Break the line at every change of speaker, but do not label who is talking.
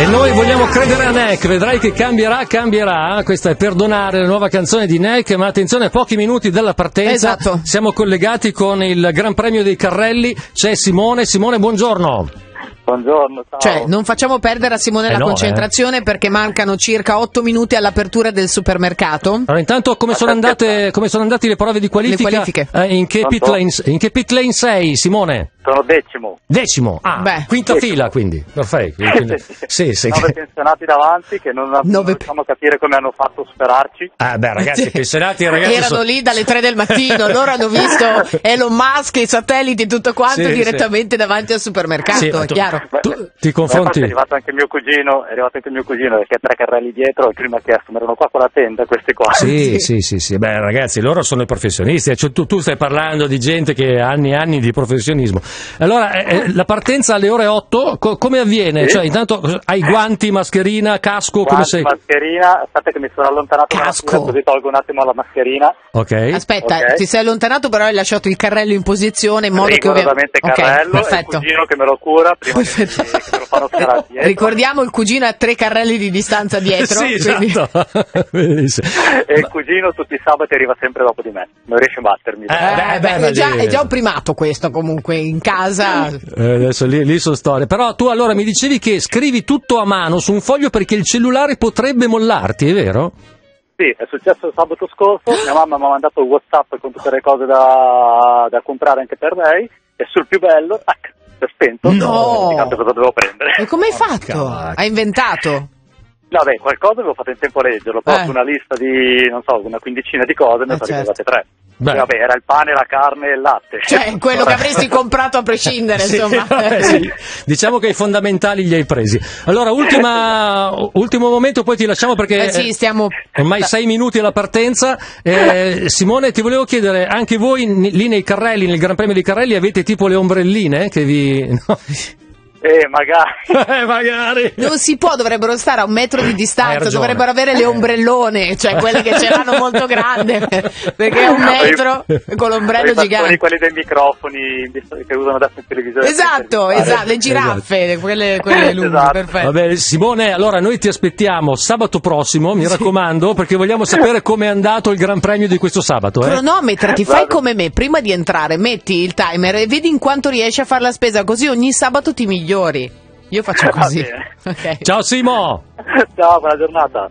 E noi vogliamo credere a Neck, vedrai che cambierà, cambierà. Questa è Perdonare, la nuova canzone di Neck, ma attenzione, a pochi minuti dalla partenza.
Esatto.
Siamo collegati con il Gran Premio dei Carrelli, c'è Simone. Simone, buongiorno.
Buongiorno, ciao.
Cioè, non facciamo perdere a Simone
Eh
la
no,
concentrazione perché mancano circa 8 minuti all'apertura del supermercato.
Allora, intanto come sono, andate, come sono andate le prove di qualifica?
Le qualifiche.
Eh, in, che lane, in che pit lane sei, Simone?
Sono decimo.
Decimo. Ah,
Beh.
quinta fila quindi. Perfetto. Quindi- sì, sì.
Nove pensionati davanti che non,
Nove-
riusciamo a capire come hanno fatto a superarci.
Ah, beh, ragazzi,
Sì.
pensionati, ragazzi.
Erano
sono-
lì dalle 3 del mattino, loro hanno visto Elon Musk, i satelliti e tutto quanto
Sì,
direttamente davanti al supermercato,
Sì,
è
tu-
chiaro.
Tu ti
Ma
confronti.
È arrivato anche mio cugino, è arrivato anche mio cugino perché ha tre carrelli dietro e prima ha chiesto, ma erano qua con la tenda questi qua.
Sì, sì, sì, sì. Beh, ragazzi, loro sono i professionisti. Cioè, tu, tu stai parlando di gente che ha anni e anni di professionismo. Allora, eh, eh, la partenza alle ore 8, co- come avviene?
Sì.
Cioè, intanto eh, hai guanti, mascherina, casco, come
Guanti,
sei?
mascherina, aspetta che mi sono allontanato un
Casco.
attimo così tolgo un attimo la mascherina.
Ok.
Aspetta,
Ok.
ti sei allontanato però hai lasciato il carrello in posizione in modo che ovviamente...
carrello il
perfetto.
cugino che me lo cura prima che, che me lo fanno dietro.
Ricordiamo il cugino a tre carrelli di distanza dietro.
sì,
quindi-
esatto.
E il cugino tutti i sabati arriva sempre dopo di me, non riesce a battermi.
Eh,
Eh,
beh,
beh,
ma
è, già, è già un primato questo comunque in casa.
Eh, adesso lì, lì sono storie. Però tu allora mi dicevi che scrivi tutto a mano su un foglio perché il cellulare potrebbe mollarti, è vero?
Sì, è successo sabato scorso, mia mamma mi ha mandato il Whatsapp con tutte le cose da, da comprare anche per lei e sul più bello, tac, si è spento,
No!
cosa dovevo prendere.
E come hai fatto? Hai inventato?
No, beh, qualcosa avevo fatto in tempo a leggerlo, però
Eh.
su una lista di, non so, una quindicina di cose ne
Eh,
sono
certo.
arrivate tre.
Beh.
Vabbè, era il pane, la carne e il latte.
Cioè, quello che avresti comprato a prescindere,
Sì,
insomma.
vabbè, sì. Diciamo che i fondamentali li hai presi. Allora, ultima, ultimo momento, poi ti lasciamo perché
Eh sì, stiamo...
ormai sei minuti alla partenza. Eh, Simone, ti volevo chiedere, anche voi n- lì nei carrelli, nel Gran Premio dei Carrelli, avete tipo le ombrelline che vi... no?
Eh, magari.
Eh, magari.
Non si può, dovrebbero stare a un metro di distanza, dovrebbero avere le ombrellone, cioè quelle che ce l'hanno molto grande, perché è un metro con l'ombrello gigante.
quelli dei microfoni che usano adesso in televisione.
Esatto,
Per
esatto, le giraffe, quelle, quelle lunghe,
Esatto.
perfetto.
Vabbè, Simone, allora noi ti aspettiamo sabato prossimo, mi raccomando, perché vogliamo sapere com'è andato il Gran Premio di questo sabato. Eh?
Cronometrati, fai
Vado.
come me, prima di entrare metti il timer e vedi in quanto riesci a fare la spesa, così ogni sabato ti migliori. Io faccio così.
bene.
Ok.
Ciao Simo!
Ciao, buona giornata.